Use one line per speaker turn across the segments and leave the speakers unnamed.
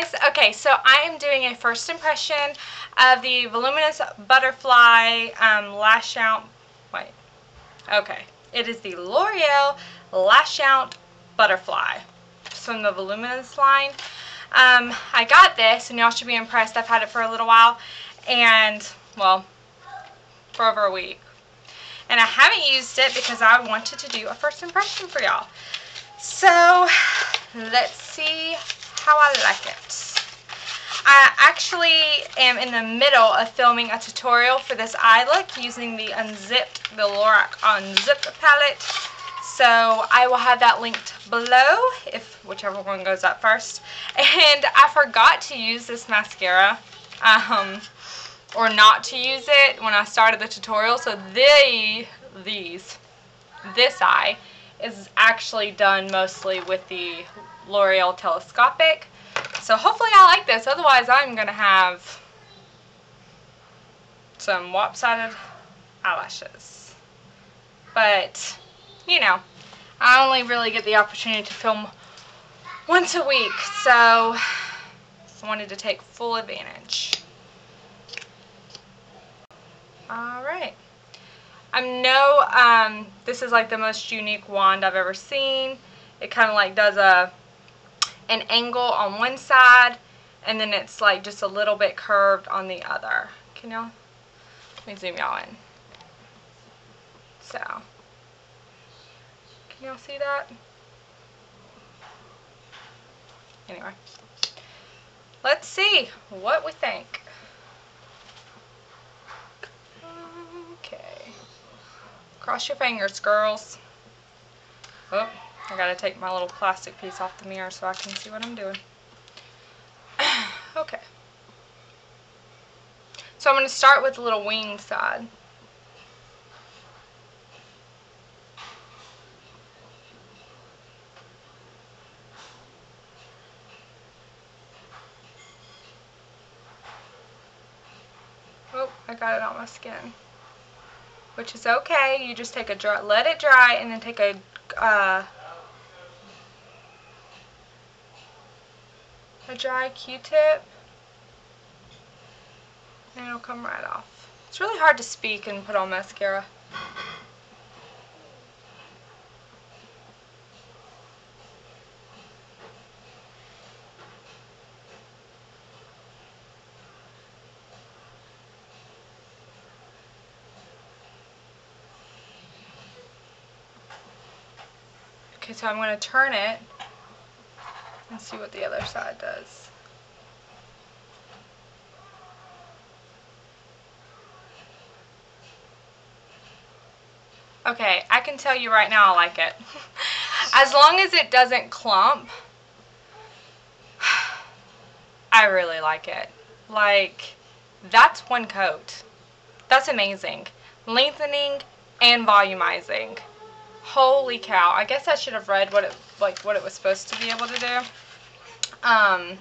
guys. Okay, so I am doing a first impression of the Voluminous Butterfly um, Lash Out. Wait. Okay. It is the L'Oreal Lash Out Butterfly. from the Voluminous line. Um, I got this, and y'all should be impressed. I've had it for a little while, and, well, for over a week. And I haven't used it because I wanted to do a first impression for y'all. So, let's see how I like it. I actually am in the middle of filming a tutorial for this eye look using the Unzipped, the Lorac Unzipped palette. So I will have that linked below, if whichever one goes up first. And I forgot to use this mascara, um, or not to use it when I started the tutorial. So they, these, this eye is actually done mostly with the L'Oreal Telescopic. So hopefully I like this. Otherwise I'm going to have some lopsided eyelashes. But, you know, I only really get the opportunity to film once a week. So I wanted to take full advantage. Alright. I know um, this is like the most unique wand I've ever seen. It kind of like does a an angle on one side and then it's like just a little bit curved on the other. Can y'all? Let me zoom y'all in. So, can y'all see that? Anyway, let's see what we think. Okay. Cross your fingers, girls. Oh. I gotta take my little plastic piece off the mirror so I can see what I'm doing. okay. So I'm to start with the little wing side. Oh, I got it on my skin. Which is okay. You just take a dry, let it dry and then take a uh, a dry q-tip and it'll come right off. It's really hard to speak and put on mascara. Okay, so I'm going to turn it and see what the other side does. Okay, I can tell you right now I like it. as long as it doesn't clump, I really like it. Like, that's one coat. That's amazing. Lengthening and volumizing. Holy cow. I guess I should have read what it like what it was supposed to be able to do. Um,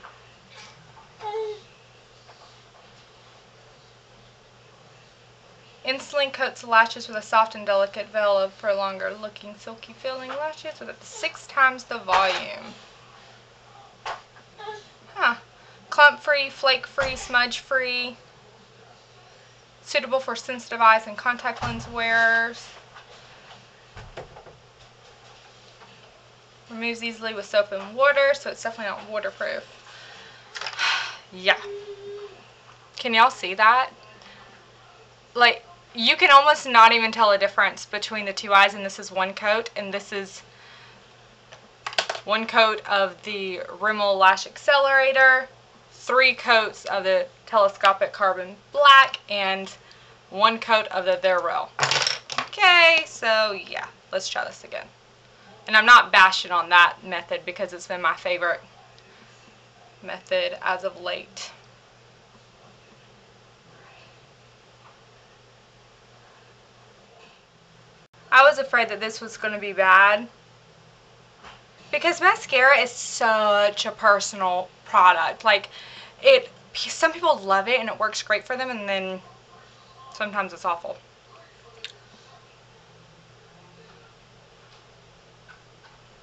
instantly coats lashes with a soft and delicate veil of for longer looking silky filling lashes with six times the volume. Huh. Clump free, flake free, smudge free. Suitable for sensitive eyes and contact lens wearers. Removes easily with soap and water, so it's definitely not waterproof. yeah. Can y'all see that? Like, you can almost not even tell a difference between the two eyes, and this is one coat, and this is one coat of the Rimmel Lash Accelerator, three coats of the Telescopic Carbon Black, and one coat of the Theyarel. Okay, so yeah, let's try this again. And I'm not bashing on that method because it's been my favorite method as of late. I was afraid that this was going to be bad because mascara is such a personal product. Like it some people love it and it works great for them and then sometimes it's awful.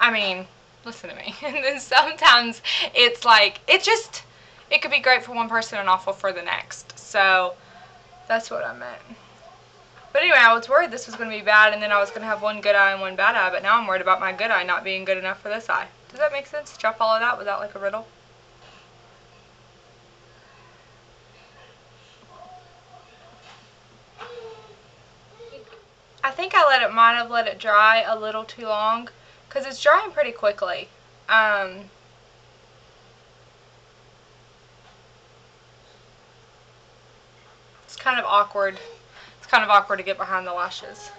I mean, listen to me. and then sometimes it's like, it just, it could be great for one person and awful for the next. So that's what I meant. But anyway, I was worried this was going to be bad and then I was going to have one good eye and one bad eye, but now I'm worried about my good eye not being good enough for this eye. Does that make sense? Did y'all follow that? Was that like a riddle? I think I let it, might have let it dry a little too long because it's drying pretty quickly. Um, it's kind of awkward. It's kind of awkward to get behind the lashes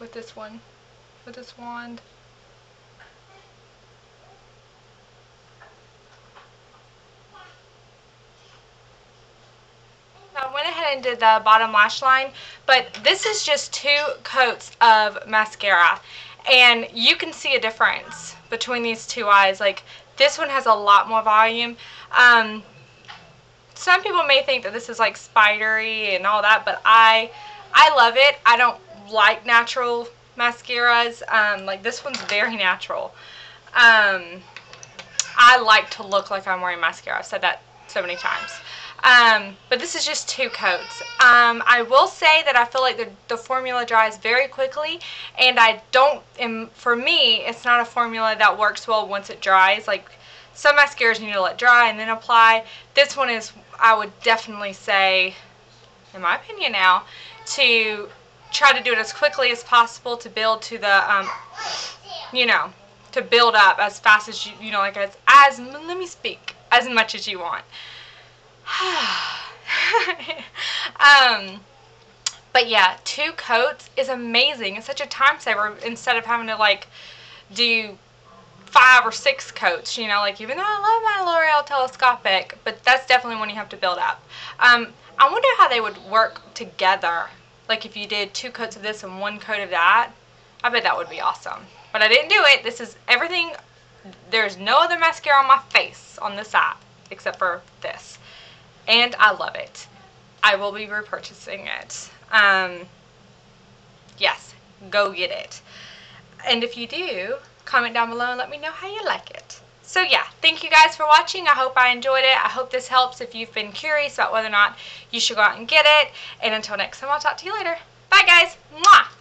with this one, with this wand. I went did the bottom lash line, but this is just two coats of mascara. And you can see a difference between these two eyes. Like, this one has a lot more volume. Um, some people may think that this is like spidery and all that, but I, I love it. I don't like natural mascaras. Um, like, this one's very natural. Um, I like to look like I'm wearing mascara. I've said that so many times. Um, but this is just two coats. Um, I will say that I feel like the, the formula dries very quickly, and I don't, for me, it's not a formula that works well once it dries. Like, some mascaras you need to let dry and then apply. This one is, I would definitely say, in my opinion now, to try to do it as quickly as possible to build to the, um, you know, to build up as fast as you, you know, like as, as, let me speak, as much as you want. um, but yeah, two coats is amazing. It's such a time saver instead of having to like do five or six coats, you know, like even though I love my L'Oreal telescopic, but that's definitely one you have to build up. Um, I wonder how they would work together. Like if you did two coats of this and one coat of that, I bet that would be awesome. But I didn't do it. This is everything. There's no other mascara on my face on this side except for this and I love it. I will be repurchasing it. Um, yes, go get it. And if you do, comment down below and let me know how you like it. So yeah, thank you guys for watching. I hope I enjoyed it. I hope this helps if you've been curious about whether or not you should go out and get it. And until next time, I'll talk to you later. Bye guys. Mwah!